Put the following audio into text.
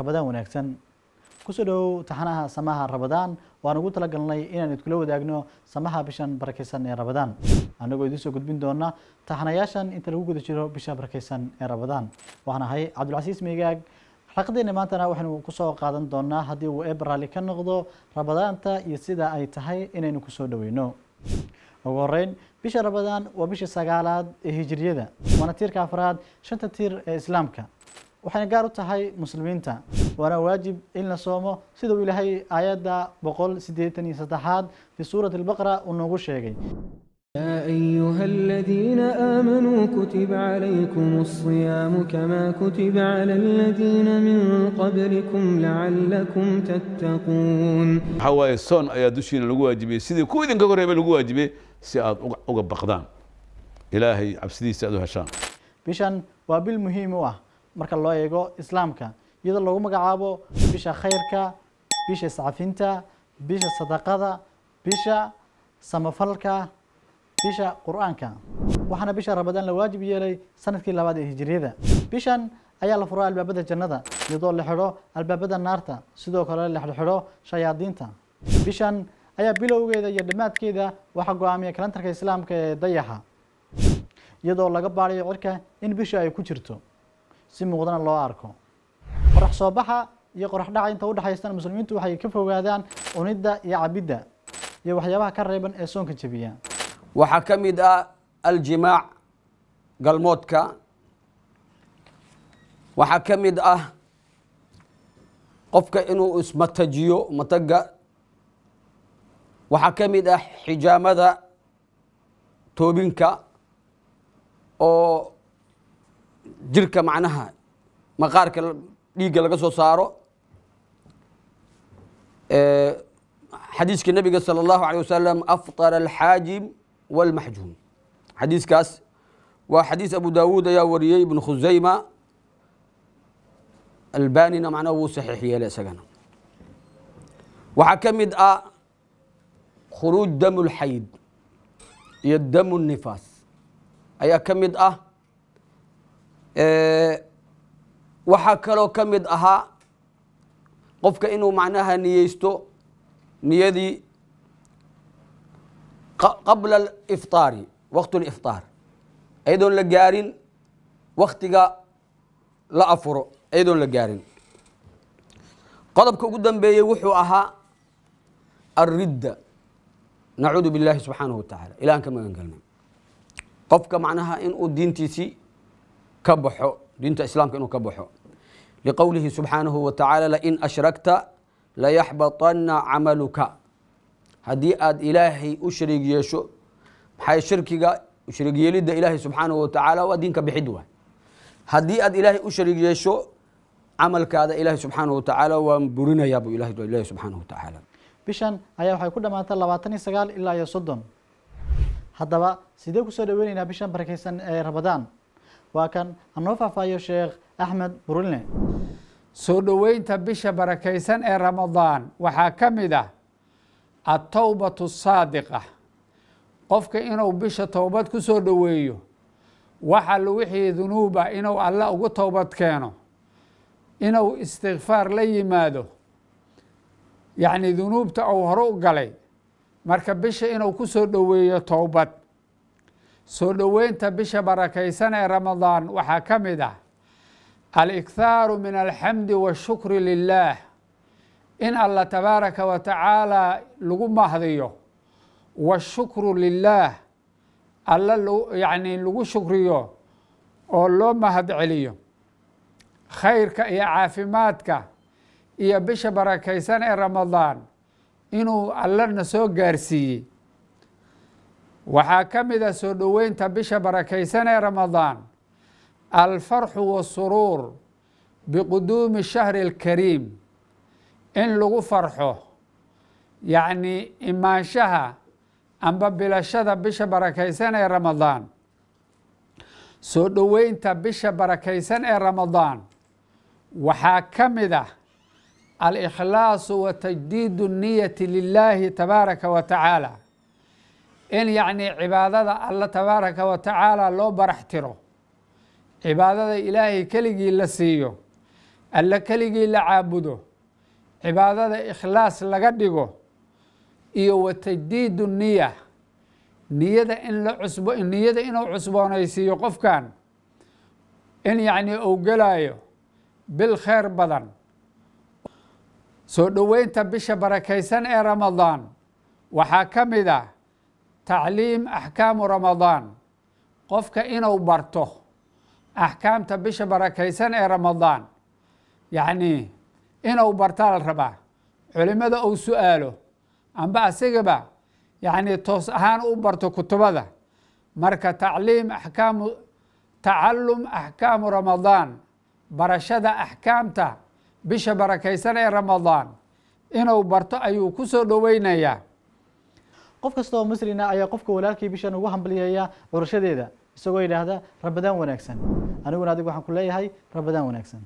rabadaan wanaagsan. Kusoo dhowow taxanaha samaha rabadaan waan ugu talagalnay inaan idkula wadaagno samaha bishan barakeysan ee rabadaan anagoo idiin soo gudbin doona taxanayaashan inta lagu guda jiro bisha barakeysan ee rabadaan waxaan ahay cabdulcasiis meegaag xalaqadeena maantana waxaynu ku soo qaadan doonaa haddii uu eeb raalli ka noqdo rabadaanta iyo sida ay tahay inaynu ku soo dhoweyno ugu horeyn bisha rabadaan waa bisha sagaalaad ee hijiriyada waana tiirka afraad shanta tiir ee islaamka waxayna gaar u tahay muslimiinta waana waajib in la soomo sida uu ilaahay aayadda boqol siddeetan iyo saddexaad fi suurati albaqra uu noogu sheegay يا أيها الذين آمنوا كتب عليكم الصيام كما كتب على الذين من قبلكم لعلكم تتقون waxaa waaye soon ayaa dushiina lagu waajibiyey sidii kuwa idinka horeeba lagu waajibiyey si aad uga- uga baqdaan marka loo eego islaamka iyadoo lagu magacaabo bisha khayrka bisha iscafinta bisha sadaqada bisha samafalka bisha qur'aanka. Waxaana bisha rabadaan la waajib yeelay sannadkii labaad ee hijiriyada bishan ayaa la furaa albaabada jannada iyadoo la xidho albaabada naarta sidoo kale la xidho shayaadiinta. Bishan ayaa bilowgeeda iyo dhammaadkeeda waxaa go'aamiya kalantarka islaamka ee dayaxa iyadoo laga baadhayo cirka in bisha ay ku jirto si muuqdana loo arko. Qorax soo baxa iyo qorax dhaca inta udhexaystan muslimiintu waxay ka fogaadaan cunidda iyo cabidda iyo waxyaabaha ka reeban ee soonka jebiya. Waxaa ka mid ah aljimaac galmoodka. Waxaa ka mid ah qofka inuu ismatajiyo mataga waxaa ka mid ah xijaamada toobinka oo جرك معناها مقارك ديقة لقصو صارو آه حديث النبي صلى الله عليه وسلم أفطر الحاجم والمحجوم حديث كاس وحديث أبو داود يا وريي بن خزيمة الباني معناه صحيح يا لأسقنا وحكم أ خروج دم الحيد يدم النفاس أي كم أ waxaa kaloo ka mid ahaa qofka inuu macnaha niyeysto niyadii qa- qabla alifطaari waqt lifطaar iyadoon la gaarin waktiga la afuro iyadoon la gaarin. Qodobka ugu dambeeyey wuxuu ahaa alridda nacuudu billahi subxaanahu wa tacaala ilahan ka magan qofka macnaha inuu diintiisii كبحو دينت إسلامك إنه كبحو. لقوله سبحانه وتعالى لئن أشركت ليحبطن عملك. هدي أد إلهي أشرك يشو. حي شركك أشرك يلد إلهي سبحانه وتعالى ودينك بحدوة. هدي أد إلهي أشرك يشو عمل كذا إلهي سبحانه وتعالى وبرنا يا أبو إلهي إلهي سبحانه وتعالى. بشان أيا وحي كل ما تلواتني سقال إلا يصدن هذا سيدك سيدوين بشان بركيسان آه، رمضان. Waa kan hanoo faahfaahiyo sheekh axmed buruline soo dhoweynta bisha barakaysan ee ramadaan waxaa ka mid ah atowbatu saadiqa qofka inuu bisha towbad ku soo dhoweeyo waxa la wixii dunuuba inuu alla ugu towbad keeno inuu istikfaar la yimaado yacni dunuubta uu hore u galay marka bisha inuu ku soo dhoweeyo towbad soo dhoweynta bisha barakaysan ee ramadaan waxaa ka mid ah alikhaaru min alxamdi washukri lilah in alla tabaaraka wa tacaala lagu mahdiyo washukru lilah alla yani lagu shukriyo oo loo mahad celiyo khayrka iyo caafimaadka iyo bisha barakaysan ee ramadaan inuu allana soo gaarsiiyey waxaa ka mid ah soo dhoweynta bisha barakaysan ee ramadaan alfarxu wasuruur biquduumi shahri اlkariim in lagu farxo yacni imaanshaha amba bilashada bisha barakaysan ee ramadaan. Soo dhoweynta bisha barakaysan ee ramadaan waxaa ka mid ah alikhlaasu wa tajdiidu niyati lilaahi tabaaraka wa tacaala in yacni cibaadada alla tabaaraka wa tacaala loo barax tiro. Cibaadada ilaahay keligii la siiyo alle keligii la caabudo cibaadada ikhlaas laga dhigo iyo wa tajdiidu niya niyada in la cusbo niyada inuu cusboonaysiiyo qofkan in yacni uu gelaayo bil khayr badan. Soo dhoweynta bisha barakaysan ee ramadaan waxaa ka mid ah tacliim axkaamu ramadaan qofka inuu barto axkaamta bisha barakaysan ee ramadaan yacni inuu bartaa la rabaa culimada uu su'aalo amba asigaba yacni toos ahaan u barto kutubada marka tacliim axkaamu tacalum axkaamu ramadaan barashada axkaamta bisha barakaysan ee ramadaan inuu barto ayuu ku soo dhoweynayaa qof kasta oo muslina ayaa qofka walaalkii bishan ugu hambalyeeya curashadeeda isagoo yidhaahda rabadaan wanaagsan. Aniguna adigu waxaan ku leeyahay rabadaan wanaagsan